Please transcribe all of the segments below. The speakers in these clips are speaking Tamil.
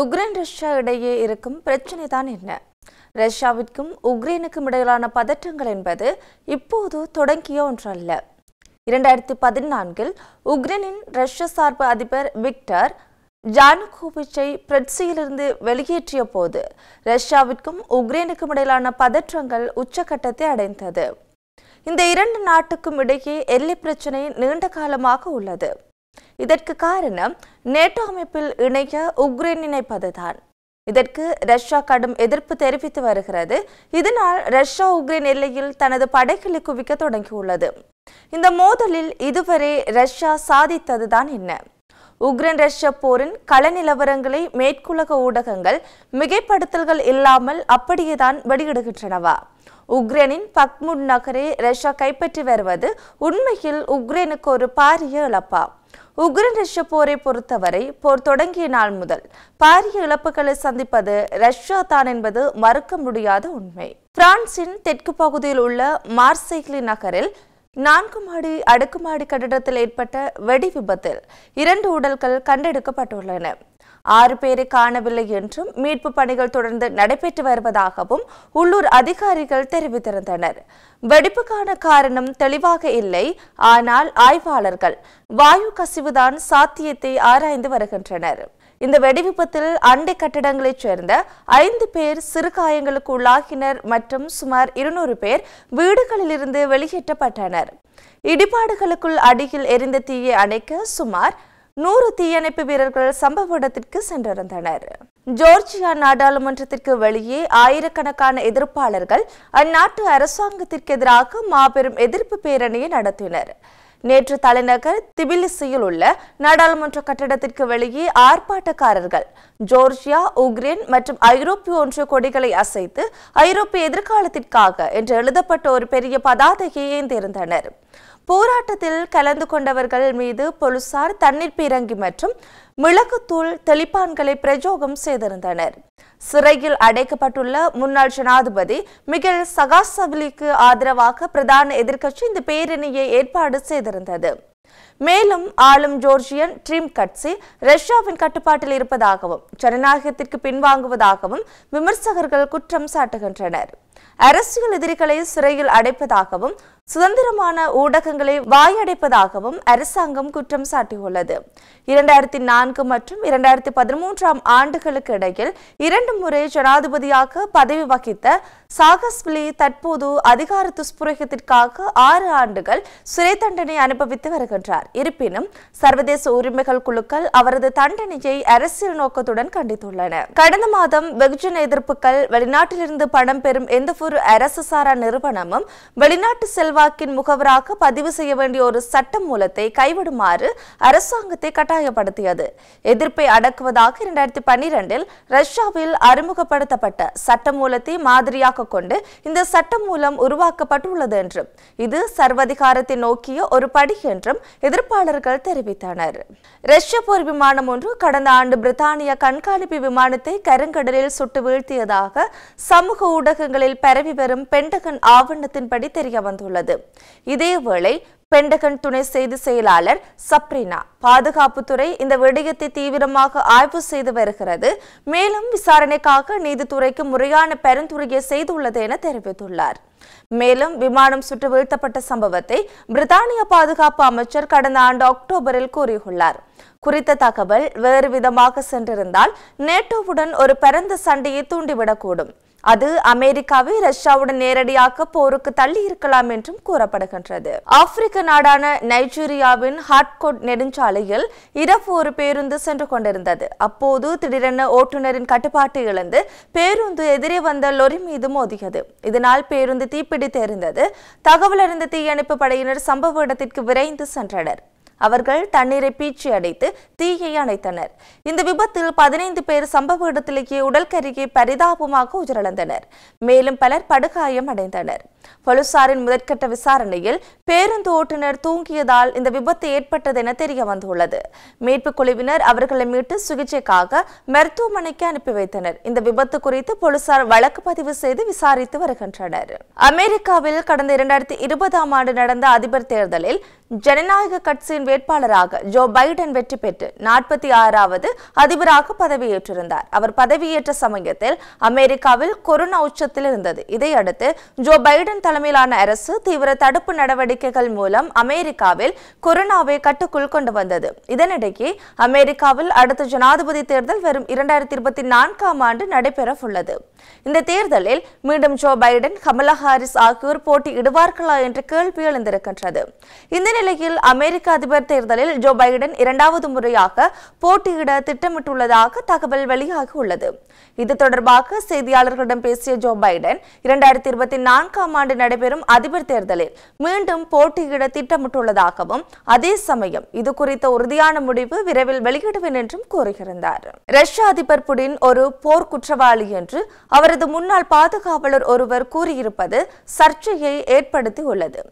உக்ரைன் ரஷ்யா இடையே இருக்கும் பிரச்சனை தான் என்ன? ரஷ்யாவிற்கும் உக்ரைனுக்கும் இடையிலான பதற்றங்கள் என்பது இப்போது தொடங்கிய ஒன்றல்ல. இரண்டாயிரத்தி பதினான்கில் உக்ரைனின் ரஷ்ய சார்பு அதிபர் விக்டர் ஜானுகோவிச்சை பிரெட்சியிலிருந்து வெளியேற்றிய போது ரஷ்யாவிற்கும் உக்ரைனுக்கும் இடையிலான பதற்றங்கள் உச்சகட்டத்தை அடைந்தது. இந்த இரண்டு நாட்டுக்கும் இடையே எல்லை பிரச்சினை நீண்ட காலமாக உள்ளது. இதற்கு காரணம் நேட்டோ அமைப்பில் இணைய உக்ரைன் இணைப்பதுதான். இதற்கு ரஷ்யா கடும் எதிர்ப்பு தெரிவித்து வருகிறது. இதனால் ரஷ்யா உக்ரைன் எல்லையில் தனது படைகளை குவிக்க தொடங்கியுள்ளது. இந்த மோதலில் இதுவரை ரஷ்யா சாதித்ததுதான் என்ன? உக்ரைன் ரஷ்ய போரின் கள நிலவரங்களை மேற்குலக ஊடகங்கள் மிகைப்படுத்தல்கள் இல்லாமல் அப்படியேதான் வெளியிடுகின்றனவா? உக்ரைனின் பக்முட் நகரை ரஷ்யா கைப்பற்றி வருவது உண்மையில் உக்ரைனுக்கு ஒரு பாரிய இழப்பா? உக்ரைன் ரஷ்ய போரை பொறுத்தவரை போர் தொடங்கிய நாள் முதல் பாரிய இழப்புகளை சந்திப்பது ரஷ்யா தான் என்பது மறுக்க முடியாத உண்மை. பிரான்சின் தெற்கு பகுதியில் உள்ள மார்சைக்லி நகரில் நான்கு மாடி அடுக்குமாடி கட்டிடத்தில் ஏற்பட்ட வெடி விபத்தில் இரண்டு உடல்கள் கண்டெடுக்கப்பட்டுள்ளன. ஆறு பேரை காணவில்லை என்றும் மீட்பு பணிகள் தொடர்ந்து நடைபெற்று வருவதாகவும் உள்ளூர் அதிகாரிகள் தெரிவித்திருந்தனர். வெடிப்புக்கான காரணம் தெளிவாக இல்லை. ஆனால் ஆய்வாளர்கள் வாயு கசிவுதான் சாத்தியத்தை ஆராய்ந்து வருகின்றனர். இந்த வெடிவிபத்தில் அண்டை கட்டிடங்களைச் சேர்ந்த ஐந்து பேர் சிறு காயங்களுக்கு உள்ளாகினர் மற்றும் சுமார் இருநூறு பேர் வீடுகளிலிருந்து வெளியேற்றப்பட்டனர். இடிபாடுகளுக்குள் அடியில் எரிந்த தீயை அணைக்க சுமார் நூறு தீயணைப்பு வீரர்கள் சம்பவ இடத்திற்கு சென்றிருந்தனர். ஜோர்ஜியா நாடாளுமன்றத்திற்கு வெளியே ஆயிரக்கணக்கான எதிர்ப்பாளர்கள் அந்நாட்டு அரசாங்கத்திற்கு எதிராக மாபெரும் எதிர்ப்பு பேரணியை நடத்தினர். நேற்று தலைநகர் திபிலிசியில் உள்ள நாடாளுமன்ற கட்டடத்திற்கு வெளியே ஆர்ப்பாட்டக்காரர்கள் ஜோர்ஜியா உக்ரைன் மற்றும் ஐரோப்பிய ஒன்றிய கொடிகளை அசைத்து ஐரோப்பிய எதிர்காலத்திற்காக என்று எழுதப்பட்ட ஒரு பெரிய பதாதையை ஏந்திருந்தனர். போராட்டத்தில் கலந்து கொண்டவர்கள் மீது போலீசார் தண்ணீர் பீரங்கி மற்றும் மிளகுத்தூள் தெளிப்பான்களை பிரயோகம் செய்திருந்தனர். சிறையில் அடைக்கப்பட்டுள்ள முன்னாள் ஜனாதிபதி மிகல் சகாசவிலிக்கு ஆதரவாக பிரதான எதிர்க்கட்சி இந்த பேரணியை ஏற்பாடு செய்திருந்தது. மேலும் ஆளும் ஜோர்ஜியன் ட்ரீம் கட்சி ரஷ்யாவின் கட்டுப்பாட்டில் இருப்பதாகவும் ஜனநாயகத்திற்கு பின்வாங்குவதாகவும் விமர்சகர்கள் குற்றம் சாட்டுகின்றனர். அரசியல் எதிரிகளை சிறையில் அடைப்பதாகவும் சுதந்திரமான ஊடகங்களை வாயடைப்பதாகவும் அரசாங்கம் குற்றம் சாட்டியுள்ளது. இரண்டாயிரத்தி நான்கு மற்றும் இரண்டாயிரத்தி பதிமூன்றாம் ஆண்டுகளுக்கு இடையில் இரண்டு முறை ஜனாதிபதியாக பதவி வகித்த சாகஸ்விலி தற்போது அதிகார துஷ்பிரயோகத்திற்காக ஆறு ஆண்டுகள் சிறை தண்டனை அனுபவித்து வருகின்றார். இருப்பினும் சர்வதேச உரிமைகள் குழுக்கள் அவரது தண்டனையை அரசியல் நோக்கத்துடன் கண்டித்துள்ளன. கடந்த மாதம் வெகுஜன எதிர்ப்புகள் வெளிநாட்டிலிருந்து பணம் பெறும் எந்த ஒரு அரசு சாரா நிறுவனமும் வெளிநாட்டு செல்வாக்கின் முகவராக பதிவு செய்ய வேண்டிய ஒரு சட்ட மூலத்தை கைவிடுமாறு அரசாங்கத்தை கட்டாயப்படுத்தியது. எதிர்ப்பை அடக்குவதாக இரண்டாயிரத்தி பன்னிரண்டில் ரஷ்யாவில் அறிமுகப்படுத்தப்பட்ட சட்ட மூலத்தை மாதிரியாக கொண்டு இந்த சட்ட மூலம் உருவாக்கப்பட்டுள்ளது என்றும் இது சர்வதிகாரத்தை நோக்கிய ஒரு படி என்றும் எதிர்ப்பாளர்கள் தெரிவித்தனர். ரஷ்ய போர் விமானம் ஒன்று கடந்த ஆண்டு பிரித்தானிய கண்காணிப்பு விமானத்தை கருங்கடலில் சுட்டு வீழ்த்தியதாக சமூக ஊடகங்களில் பரவி வரும் பென்டகன் ஆவணத்தின்படி தெரிய வந்துள்ளது. இதேவேளை பென்டகன் துணை செய்தி செயலாளர் சப்ரினா பாதுகாப்புத்துறை இந்த விடயத்தை தீவிரமாக ஆய்வு செய்து வருகிறது. மேலும் விசாரணைக்காக நீதித்துறைக்கு முறையான பரிந்துரையை செய்துள்ளது என தெரிவித்துள்ளார். மேலும் விமானம் சுட்டு வீழ்த்தப்பட்ட சம்பவத்தை பிரித்தானிய பாதுகாப்பு அமைச்சர் கடந்த ஆண்டு அக்டோபரில் கூறியுள்ளார். குறித்த தகவல் வேறு விதமாக சென்றிருந்தால் நேட்டோவுடன் ஒரு பரந்த சண்டையை தூண்டிவிடக்கூடும். அது அமெரிக்காவை ரஷ்யாவுடன் நேரடியாக போருக்கு தள்ளி இருக்கலாம் என்றும் கூறப்படுகின்றது. ஆப்பிரிக்க நாடான நைஜீரியாவின் ஹாட்கோட் நெடுஞ்சாலையில் இரவு ஒரு பேருந்து சென்று கொண்டிருந்தது. அப்போது திடீரென ஓட்டுநரின் கட்டுப்பாட்டை இழந்து பேருந்து எதிரே வந்த லொரி மீது மோதியது. இதனால் பேருந்து தீப்பிடித்து எரிந்தது. தகவல் அறிந்த தீயணைப்பு படையினர் சம்பவ இடத்திற்கு விரைந்து சென்றனர். அவர்கள் தண்ணீரை பீச்சி அடைத்து தீயை அணைத்தனர். இந்த விபத்தில் பதினைந்து பேர் சம்பவ இடத்திலேயே உடல் கருகே பரிதாபமாக உயிரிழந்தனர். மேலும் பலர் படுகாயம் அடைந்தனர். போலீசாரின் முதற்கட்ட விசாரணையில் பேருந்து ஓட்டுநர் தூங்கியதால் இந்த விபத்து ஏற்பட்டது என தெரிய வந்துள்ளது மீட்புக் குழுவினர் அவர்களை மீட்டு சிகிச்சைக்காக மருத்துவமனைக்கு அனுப்பி வைத்தனர். இந்த விபத்து குறித்து போலீசார் வழக்கு பதிவு செய்து விசாரித்து வருகின்றனர். அமெரிக்காவில் கடந்த இரண்டாயிரத்தி இருபதாம் ஆண்டு நடந்த அதிபர் தேர்தலில் ஜனநாயக கட்சியின் வேட்பாளராக ஜோ பைடன் வெற்றி பெற்று நாற்பத்தி ஆறாவது அதிபராக பதவியேற்றிருந்தார். அவர் பதவியேற்ற சமயத்தில் அமெரிக்காவில் கொரோனா உச்சத்தில் இருந்தது. இதையடுத்து ஜோ பைடன் தலைமையிலான அரசு தீவிர தடுப்பு நடவடிக்கைகள் மூலம் அமெரிக்காவில் கொரோனாவை கட்டுக்குள் கொண்டு வந்தது. இதனிடையே அமெரிக்காவில் அடுத்த ஜனாதிபதி தேர்தல் வரும் இரண்டாயிரத்தி இருபத்தி நான்காம் ஆண்டு நடைபெற உள்ளது இந்த தேர்தலில் மீண்டும் ஜோ பைடன் கமலா ஹாரிஸ் ஆகியோர் போட்டியிடுவார்களா என்ற கேள்வி எழுந்திருக்கின்றது. இந்த நிலையில் அமெரிக்க அதிபர் தேர்தலில் ஜோ பைடன் இரண்டாவது முறையாக போட்டியிட திட்டமிட்டுள்ளதாக தகவல் வெளியாகியுள்ளது. இது தொடர்பாக செய்தியாளர்களிடம் பேசிய ஜோ பைடன் இரண்டாயிரத்தி இருபத்தி நான்காம் ஆண்டு நடைபெறும் அதிபர் தேர்தலில் மீண்டும் போட்டியிட திட்டமிட்டுள்ளதாகவும் அதே சமயம் இது குறித்த உறுதியான முடிவு விரைவில் வெளியிடுவேன் என்றும் கூறுகிறார் ரஷ்ய அதிபர் புடின் ஒரு போர் குற்றவாளி என்று அவரது முன்னாள் பாதுகாவலர் ஒருவர் கூறியிருப்பது சர்ச்சையை ஏற்படுத்தியுள்ளது.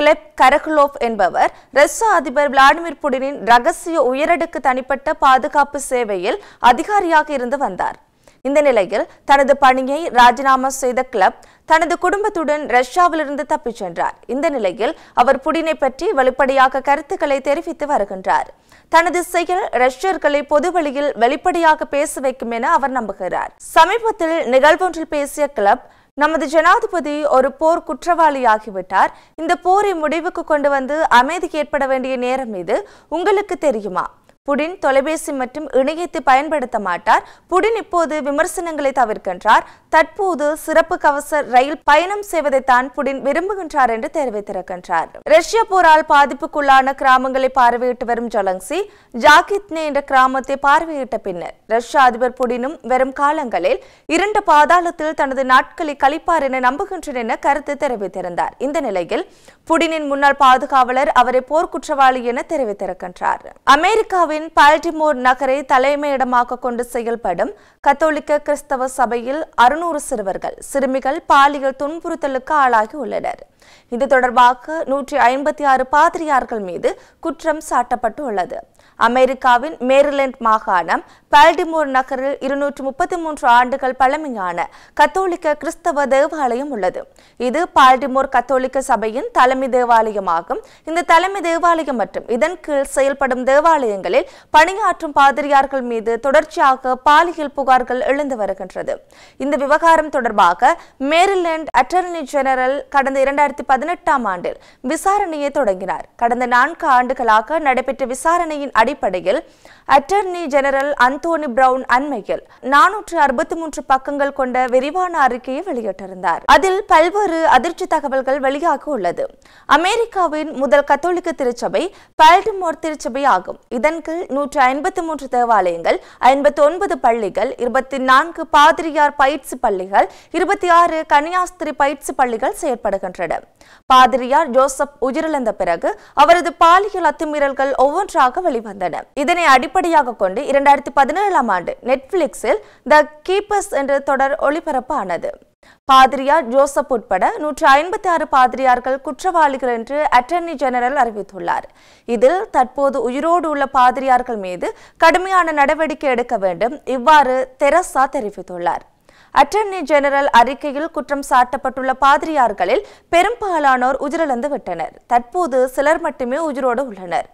கிளெப் கரகுலோவ் என்பவர் ரஷ்ய அதிபர் விளாடிமிர் புடினின் ரகசிய உயரடுக்கு தனிப்பட்ட பாதுகாப்பு சேவையில் அதிகாரியாக இருந்து வந்தார். இந்த நிலையில் தனது பணியை ராஜினாமா செய்த கிளப் தனது குடும்பத்துடன் ரஷ்யாவிலிருந்து தப்பிச் சென்றார். இந்த நிலையில் அவர் புடினை பற்றி வெளிப்படையாக கருத்துக்களை தெரிவித்து வருகின்றார். தனது செயல் ரஷ்யர்களை பொதுவெளியில் வெளிப்படையாக பேச வைக்கும் என அவர் நம்புகிறார். சமீபத்தில் நிகழ்வொன்றில் பேசிய கிளப் நமது ஜனாதிபதி ஒரு போர் குற்றவாளியாகிவிட்டார். இந்த போரை முடிவுக்கு கொண்டு வந்து அமைதி ஏற்பட வேண்டிய நேரம் இது. உங்களுக்கு தெரியுமா? புடின் தொலைபேசி மற்றும் இணையத்தை பயன்படுத்த மாட்டார். புடின் இப்போது விமர்சனங்களை தவிர்க்கின்றார். தற்போது சிறப்பு கவச ரயில் பயணம் செய்வதைத்தான் புடின் விரும்புகின்றார் என்று தெரிவித்திருக்கின்றார். ரஷ்ய போரால் பாதிப்புக்குள்ளான கிராமங்களை பார்வையிட்டு வரும் ஜொலங்சி ஜாகித்னே என்ற கிராமத்தை பார்வையிட்ட பின்னர் ரஷ்ய அதிபர் புடினும் வரும் காலங்களில் இரண்டு பாதாளத்தில் தனது நாட்களை கழிப்பார் என நம்புகின்றனர் என கருத்து தெரிவித்திருந்தார். இந்த நிலையில் புடினின் முன்னாள் பாதுகாவலர் அவரை போர்க்குற்றவாளி என தெரிவித்திருக்கின்றார். அமெரிக்காவின் பால்டிமோர் நகரை தலைமையிடமாக கொண்டு செயல்படும் கத்தோலிக்க கிறிஸ்தவ சபையில் அறுநூறு சிறுவர்கள் சிறுமிகள் பாலியல் துன்புறுத்தலுக்கு ஆளாகியுள்ளனர் இது தொடர்பாக நூற்றி ஐம்பத்தி ஆறு பாதிரியார்கள் மீது குற்றம் சாட்டப்பட்டு உள்ளது அமெரிக்காவின் மேரிலண்ட் மாகாணம் பால்டிமோர் நகரில் இருநூற்று முப்பத்தி மூன்று ஆண்டுகள் பழமையான கத்தோலிக்க கிறிஸ்தவ தேவாலயம் உள்ளது. இது பால்டிமோர் கத்தோலிக்க சபையின் தலைமை தேவாலயமாகும். இந்த தலைமை தேவாலயம் மற்றும் இதன் கீழ் செயல்படும் தேவாலயங்களில் பணியாற்றும் பாதிரியார்கள் மீது தொடர்ச்சியாக பாலியல் புகார்கள் எழுந்து வருகின்றது. இந்த விவகாரம் தொடர்பாக மேரிலேண்ட் அட்டர்னி ஜெனரல் கடந்த இரண்டாயிரத்தி பதினெட்டாம் ஆண்டில் விசாரணையை தொடங்கினார். கடந்த நான்கு ஆண்டுகளாக நடைபெற்ற விசாரணையின் அடிப்படையில் அட்டர்னி ஜெனரல் அந்தோனி பிரவுன் அண்மையில் நானூற்று அறுபத்தி மூன்று பக்கங்கள் கொண்ட விரிவான அறிக்கையை வெளியிட்டிருந்தார். அதில் பல்வேறு அதிர்ச்சி தகவல்கள் வெளியாக உள்ளது. அமெரிக்காவின் முதல் கத்தோலிக்க திருச்சபை பால்டிமோர் திருச்சபை ஆகும் இதன் கீழ் நூற்று ஐம்பத்தி மூன்று தேவாலயங்கள் ஐம்பத்தி ஒன்பது பள்ளிகள் இருபத்தி நான்கு பாதிரியார் பயிற்சி பள்ளிகள் இருபத்தி ஆறு கன்னியாஸ்திரி பயிற்சி பள்ளிகள் செயற்படுகின்றன. பாதிரியார் ஜோசப் உயிரிழந்த பிறகு அவரது பாலியல் அத்துமீறல்கள் ஒவ்வொன்றாக வெளிவந்தன. இதனை அடிப்படையாக கொண்டு இரண்டாயிரத்தி பதினேழாம் ஆண்டு நெட்ஃபிளிக்ஸில் த கீப்பர்ஸ் என்ற தொடர் ஒளிபரப்பானது. பாதிரியார் ஜோசப் உட்பட நூற்று ஐம்பத்தி ஆறு பாதிரியார்கள் குற்றவாளிகள் என்று அட்டர்னி ஜெனரல் அறிவித்துள்ளார். இதில் தற்போது உயிரோடு உள்ள பாதிரியார்கள் மீது கடுமையான நடவடிக்கை எடுக்க வேண்டும் இவ்வாறு தெரசா தெரிவித்துள்ளார். அட்டர்னி ஜெனரல் அறிக்கையில் குற்றம் சாட்டப்பட்டுள்ள பாதிரியார்களில் பெரும்பாலானோர் உயிரிழந்து விட்டனர். தற்போது சிலர் மட்டுமே உயிரோடு உள்ளனர்.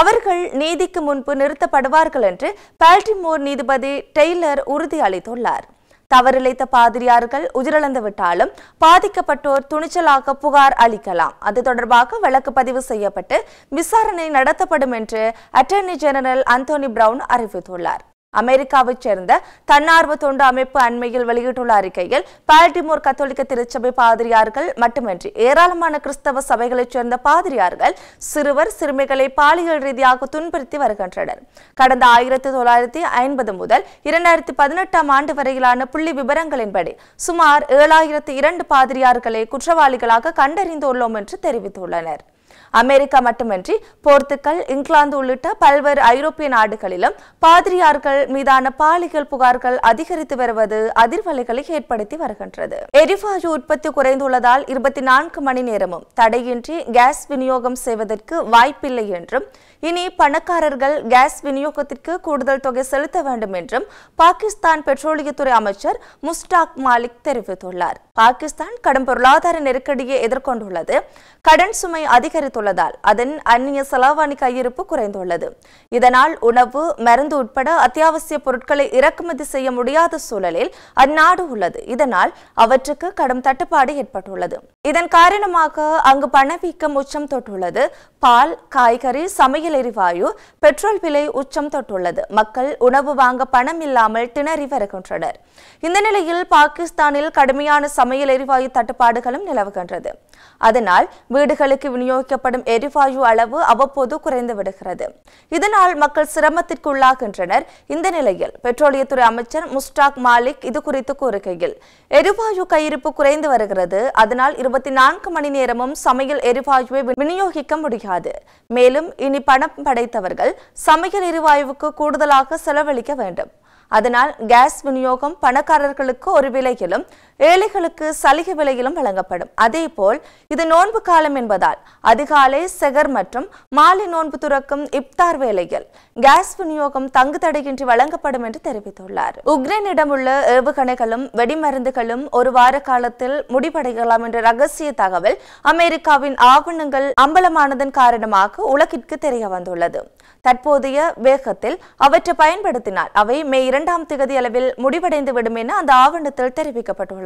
அவர்கள் நீதிக்கு முன்பு நிறுத்தப்படுவார்கள் என்று பால்டிமோர் நீதிபதி டெய்லர் உறுதி அளித்துள்ளார். தவறிழைத்த பாதிரியார்கள் உயிரிழந்து விட்டாலும் பாதிக்கப்பட்டோர் துணிச்சலாக புகார் அளிக்கலாம். அது தொடர்பாக வழக்கு பதிவு செய்யப்பட்டு விசாரணை நடத்தப்படும் என்று அட்டர்னி ஜெனரல் அந்தோனி பிரவுன் அறிவித்துள்ளார். அமெரிக்காவைச் சேர்ந்த தன்னார்வ தொண்டு அமைப்பு அண்மையில் வெளியிட்டுள்ள அறிக்கையில் பால்டிமோர் கத்தோலிக்க திருச்சபை பாதிரியார்கள் மட்டுமின்றி ஏராளமான கிறிஸ்தவ சபைகளைச் சேர்ந்த பாதிரியார்கள் சிறுவர் சிறுமிகளை பாலியல் ரீதியாக துன்புறுத்தி வருகின்றனர். கடந்த ஆயிரத்தி தொள்ளாயிரத்தி ஐம்பது முதல் இரண்டாயிரத்தி பதினெட்டாம் ஆண்டு வரையிலான புள்ளி விவரங்களின்படி சுமார் ஏழாயிரத்து இரண்டு பாதிரியார்களை குற்றவாளிகளாக கண்டறிந்துள்ளோம் என்று தெரிவித்துள்ளனர். அமெரிக்கா மட்டுமின்றி போர்த்துக்கல் இங்கிலாந்து உள்ளிட்ட பல்வேறு ஐரோப்பிய நாடுகளிலும் பாதிரியார்கள் மீதான பாலியல் புகார்கள் அதிகரித்து வருவது அதிர்வலைகளை ஏற்படுத்தி வருகின்றது. எரிவாயு உற்பத்தி குறைந்துள்ளதால் இருபத்தி நான்கு மணி நேரமும் தடையின்றி கேஸ் விநியோகம் செய்வதற்கு வாய்ப்பில்லை என்றும் இனி பணக்காரர்கள் கேஸ் விநியோகத்திற்கு கூடுதல் தொகை செலுத்த வேண்டும் என்றும் பாகிஸ்தான் பெட்ரோலியத்துறை அமைச்சர் முஸ்டாக் மாலிக் தெரிவித்துள்ளார். பாகிஸ்தான் கடும் பொருளாதார நெருக்கடியை எதிர்கொண்டுள்ளது. கடன் சுமை அதிகரித்துள்ளதால் அதன் அந்நிய செலாவணி கையிருப்பு குறைந்துள்ளது. இதனால் உணவு மருந்து உட்பட அத்தியாவசிய பொருட்களை இறக்குமதி செய்ய முடியாத சூழலில் அந்நாடு உள்ளது. இதனால் அவற்றுக்கு கடும் தட்டுப்பாடு ஏற்பட்டுள்ளது. இதன் காரணமாக அங்கு பணவீக்கம் உச்சம் தொட்டுள்ளது. பால் காய்கறி சமையல் எரிவாயு பெட்ரோல் விலை உச்சம் தொட்டுள்ளது. மக்கள் உணவு வாங்க பணம் இல்லாமல் திணறி வருகின்றனர். இந்த நிலையில் பாகிஸ்தானில் கடுமையான சமையல் எரிவாயு தட்டுப்பாடுகளும் நிலவுகின்றது. அதனால் வீடுகளுக்கு விநியோகிக்கப்படும் எரிவாயு அளவு அவ்வப்போது குறைந்து விடுகிறது. இதனால் மக்கள் சிரமத்திற்கு உள்ளாகின்றனர் இந்த நிலையில் பெட்ரோலியத்துறை அமைச்சர் முஸ்டாக் மாலிக் இது குறித்து கூறுகையில் எரிவாயு கையிருப்பு குறைந்து வருகிறது. அதனால் இருபத்தி நான்கு மணி நேரமும் சமையல் எரிவாயுவை விநியோகிக்க முடியாது. மேலும் இனி பணம் படைத்தவர்கள் சமையல் எரிவாயுவுக்கு கூடுதலாக செலவழிக்க வேண்டும். அதனால் கேஸ் விநியோகம் பணக்காரர்களுக்கு ஒரு விலையிலும் ஏழைகளுக்கு சலுகை விலையிலும் வழங்கப்படும். அதேபோல் இது நோன்பு காலம் என்பதால் அதிகாலை செகர் மற்றும் மாலை நோன்பு துறக்கும் இப்தார் வேளையில் கேஸ் விநியோகம் தங்கு தடையின்றி வழங்கப்படும் என்று தெரிவித்துள்ளார். உக்ரைனிடம் உள்ள ஏவுகணைகளும் வெடிமருந்துகளும் ஒரு வார காலத்தில் முடிவடையலாம் என்ற ரகசிய தகவல் அமெரிக்காவின் ஆவணங்கள் அம்பலமானதன் காரணமாக உலகிற்கு தெரிய வந்துள்ளது. தற்போதைய வேகத்தில் அவற்றை பயன்படுத்தினால் அவை மே இரண்டாம் திகதி அளவில் முடிவடைந்து விடும் என அந்த ஆவணத்தில் தெரிவிக்கப்பட்டுள்ளது.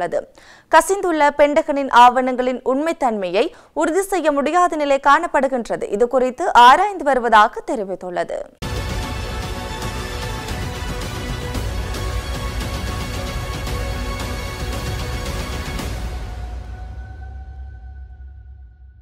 கசிந்துள்ள பெண்டகனின் ஆவணங்களின் உண்மைத்தன்மையை உறுதி செய்ய முடியாத நிலை காணப்படுகின்றது. இது குறித்து ஆராய்ந்து வருவதாக தெரிவித்துள்ளது.